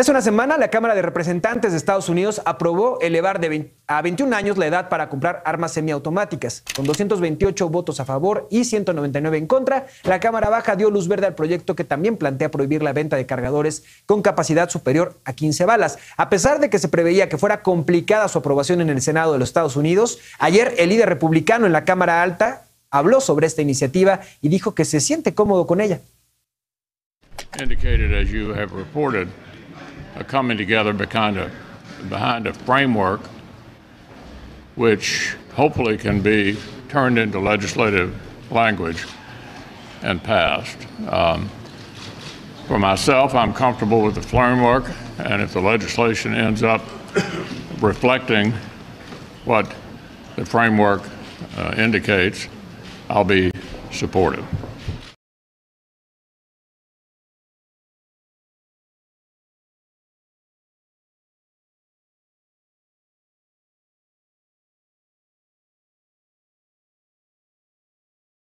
Hace una semana, la Cámara de Representantes de Estados Unidos aprobó elevar de a 21 años la edad para comprar armas semiautomáticas. Con 228 votos a favor y 199 en contra, la Cámara Baja dio luz verde al proyecto que también plantea prohibir la venta de cargadores con capacidad superior a 15 balas. A pesar de que se preveía que fuera complicada su aprobación en el Senado de los Estados Unidos, ayer el líder republicano en la Cámara Alta habló sobre esta iniciativa y dijo que se siente cómodo con ella. Indicated as you have reported. Coming together behind a, behind a framework which hopefully can be turned into legislative language and passed. Um, for myself, I'm comfortable with the framework, and if the legislation ends up reflecting what the framework uh, indicates, I'll be supportive.